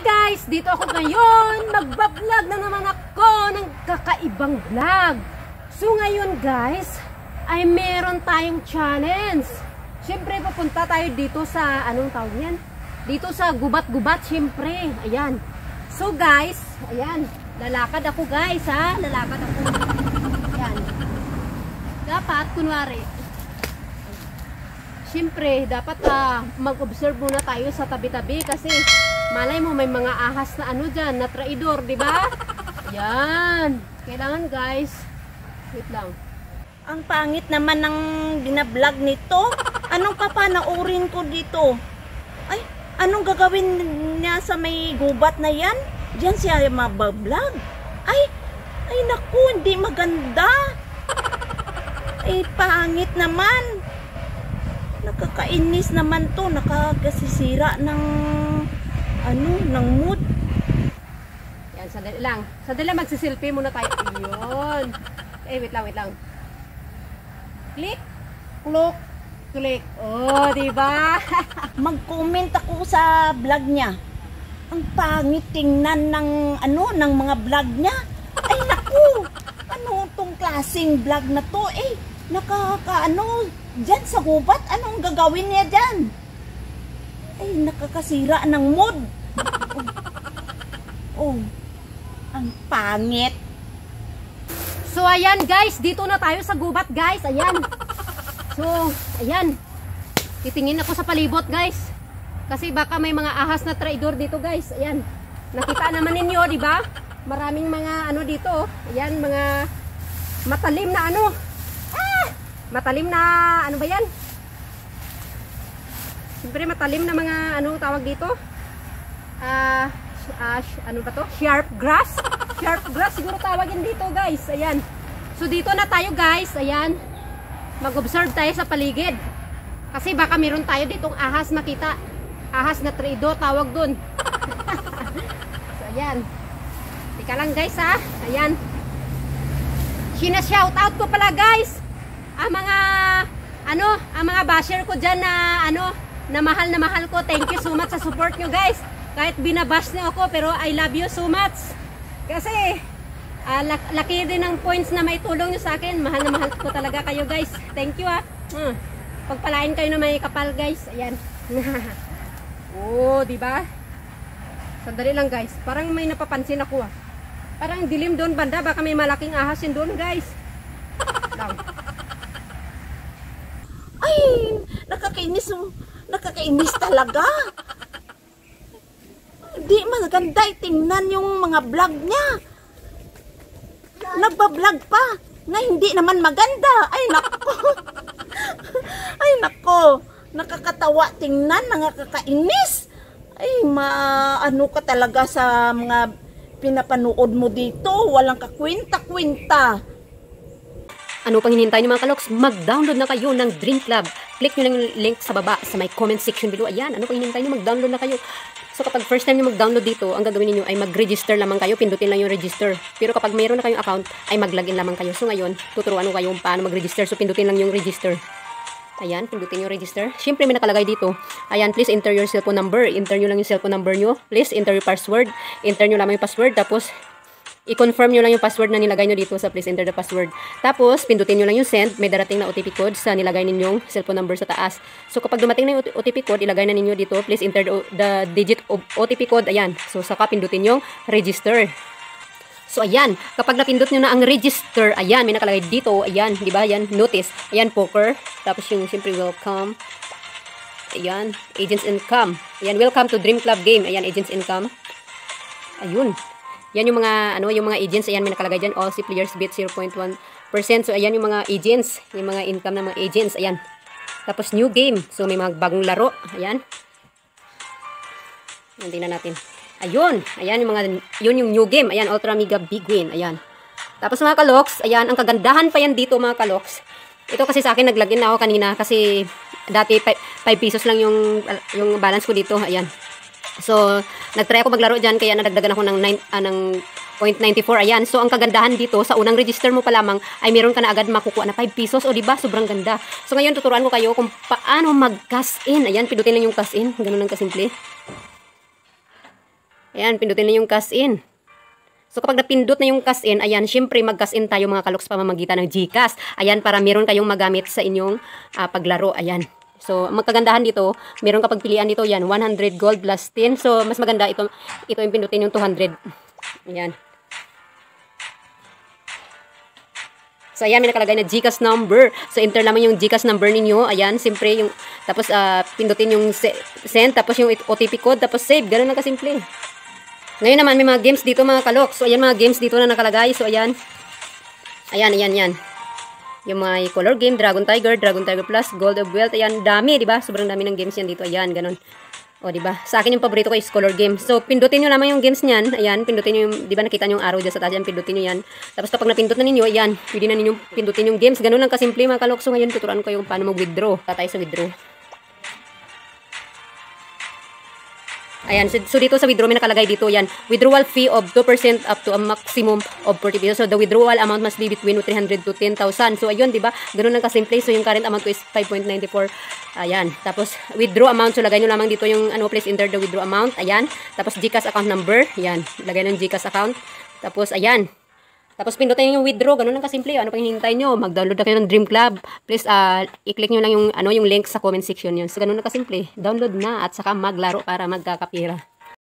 guys! Dito ako ngayon. Magbablog na naman ako ng kakaibang vlog. So ngayon guys, ay meron tayong challenge. Siyempre pupunta tayo dito sa, anong tawag yan? Dito sa gubat-gubat siyempre. Ayan. So guys, ayan. Lalakad ako guys ha. Lalakad ako. Ayan. Dapat, kunwari, Siyempre, dapat uh, mag-observe muna tayo sa tabi-tabi kasi malay mo may mga ahas na ano dyan, na traidor, di ba? Yan. Kailangan guys, wait lang. Ang pangit naman ng binablog nito. Anong papanaurin ko dito? Ay, anong gagawin niya sa may gubat na yan? Diyan siya mabablog. Ay, ay naku, hindi maganda. Ay, pangit naman. Nakakainis naman to, nakakasisira ng ano, ng mood. Yan, sandali lang. Sandali lang, magsiselfie muna tayo. Yun. Eh, wait lang, wait lang. Click. Klok. Click. Oh, di ba? Mag-comment ako sa vlog niya. Ang pangit tingnan ng ano, ng mga vlog niya. Ay naku, ano tong klaseng vlog na to eh? Nakakaano, Diyan sa gubat, anong gagawin niya diyan? Ay, nakakasira ng mood. Oh, oh ang pangit. So, ayan guys, dito na tayo sa gubat guys. Ayan. So, ayan. Titingin ako sa palibot guys. Kasi baka may mga ahas na traidor dito guys. Ayan. Nakita naman ninyo, di ba? Maraming mga ano dito. Ayan, mga matalim na ano matalim na ano ba yan siyempre matalim na mga ano tawag dito? Ah uh, uh, ano ba to? Sharp grass? Sharp grass siguro tawagin dito guys. Ayan. So dito na tayo guys. Ayan. Mag observe tayo sa paligid. Kasi baka meron tayo ditong ahas makita. Ahas na trido tawag dun. So ayan. Tika lang guys ha? Ayan. Sina shout out ko pala guys. Ang mga ano, ang mga basher ko diyan na ano, na mahal na mahal ko. Thank you so much sa support nyo guys. Kahit binabash niyo ako pero I love you so much. Kasi uh, laki din ng points na may tulong nyo sa akin. Mahal na mahal ko talaga kayo guys. Thank you ah. Hmm. Pagpalain kayo na may kapal guys. Ayan. oh, di ba? Sandali lang guys. Parang may napapansin ako ah. Parang dilim doon banda. Baka may malaking ahas yun doon guys. Lang. Ay, nakakainis, nakakainis talaga. Hindi maganda tingnan yung mga vlog niya. Nagbablog pa na hindi naman maganda. Ay, nako. Ay, nako. Nakakatawa tingnan, nakakainis. Ay, maano ka talaga sa mga pinapanood mo dito. Walang kakwenta-kwenta. Ano pang hinihintay niyo mga kaloks? Mag-download na kayo ng Dream Club. Click nyo lang yung link sa baba sa may comment section below. Ayan, ano pang hinihintay niyo? Mag-download na kayo. So kapag first time niyo mag-download dito, ang gagawin niyo ay mag-register lamang kayo. Pindutin lang yung register. Pero kapag mayroon na kayong account, ay mag-login lamang kayo. So ngayon, tuturuan ko kayo paano mag-register. So pindutin lang yung register. Ayan, pindutin yung register. Siyempre, may nakalagay dito. Ayan, please enter your cellphone number. Enter nyo lang yung cellphone number nyo. Please enter your password. Enter nyo lang yung password. Tapos, i-confirm nyo lang yung password na nilagay nyo dito sa please enter the password. Tapos, pindutin nyo lang yung send. May darating na OTP code sa nilagay ninyong cellphone number sa taas. So, kapag dumating na yung OTP code, ilagay na ninyo dito. Please enter the, the digit of OTP code. Ayan. So, saka pindutin yung register. So, ayan. Kapag napindot nyo na ang register, ayan, may nakalagay dito. Ayan, di ba? Ayan, notice. Ayan, poker. Tapos yung siyempre welcome. Ayan, agents income. Ayan, welcome to Dream Club Game. Ayan, agents income. Ayun. Yan yung mga ano yung mga agents ayan may nakalagay diyan all C players bet 0.1%. So ayan yung mga agents, yung mga income ng mga agents ayan. Tapos new game. So may mga bagong laro. Ayan. Hindi na natin. Ayun, ayan yung mga yun yung new game. Ayan Ultra Mega Big Win. Ayan. Tapos mga kaloks, ayan ang kagandahan pa yan dito mga kaloks. Ito kasi sa akin naglagin na ako kanina kasi dati 5 pesos lang yung yung balance ko dito. Ayan. So, nagtry ako maglaro dyan, kaya nadagdagan ako ng, 9, uh, ng 0.94. Ayan. So, ang kagandahan dito, sa unang register mo pa lamang, ay meron ka na agad makukuha na 5 pesos. O, diba? Sobrang ganda. So, ngayon, tuturuan ko kayo kung paano mag-cash in. Ayan, pinutin lang yung cash in. Ganun lang kasimple. Ayan, pindutin na yung cash in. So kapag napindot na yung cash in, ayan, syempre mag-cash in tayo mga kaloks pamamagitan ng GCash. Ayan, para meron kayong magamit sa inyong ah, paglaro. Ayan. So, magkagandahan dito, meron kapag pilian dito, yan, 100 gold plus 10. So, mas maganda ito, ito yung pindutin yung 200. Ayan. So, ayan, may nakalagay na GCash number. So, enter naman yung GCash number ninyo. Ayan, siyempre, yung, tapos, ah, pindutin yung se- send, tapos yung OTP code, tapos save. Ganun lang kasimple. Ngayon naman, may mga games dito, mga kalok. So, ayan, mga games dito na nakalagay. So, ayan. Ayan, ayan, ayan. Yung mga color game, Dragon Tiger, Dragon Tiger Plus, Gold of Wealth. Ayan, dami, di ba? Sobrang dami ng games yan dito. Ayan, ganun. O, di ba? Sa akin yung paborito ko is color game. So, pindutin nyo lamang yung games niyan. Ayan, pindutin nyo yung, di ba nakita nyo yung arrow dyan sa taas yan, pindutin nyo yan. Tapos kapag napindot na ninyo, ayan, pwede na ninyo pindutin yung games. Ganun lang kasimple mga kalok. So, ngayon, tuturuan ko yung paano mag-withdraw. Tatay sa withdraw. Ayan, so, dito sa withdraw may nakalagay dito yan. Withdrawal fee of 2% up to a maximum of 40 pesos. So the withdrawal amount must be between 300 to 10,000. So ayun, 'di ba? Ganun lang kasimple. So yung current amount ko is 5.94. Ayan. Tapos withdraw amount so lagay niyo lamang dito yung ano please enter the withdraw amount. Ayan. Tapos GCash account number. Ayan. Lagay ng GCash account. Tapos ayan. Tapos pindutin niyo yung withdraw, ganun lang kasimple. Ano pang hinihintay niyo? Mag-download na kayo ng Dream Club. Please uh, i-click niyo lang yung ano yung link sa comment section yun. So ganun lang kasimple. Download na at saka maglaro para magkakapira.